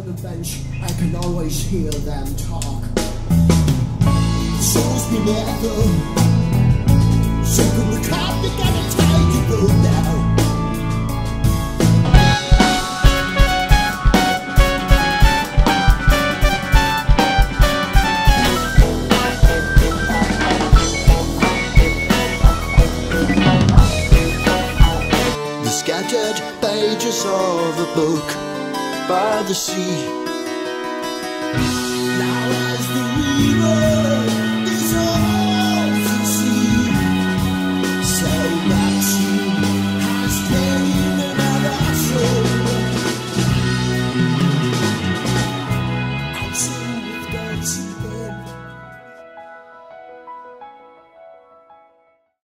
below the bench, I can always hear them talk. Souls be never. So the cop, they gotta take you go. The scattered pages of a book by the sea.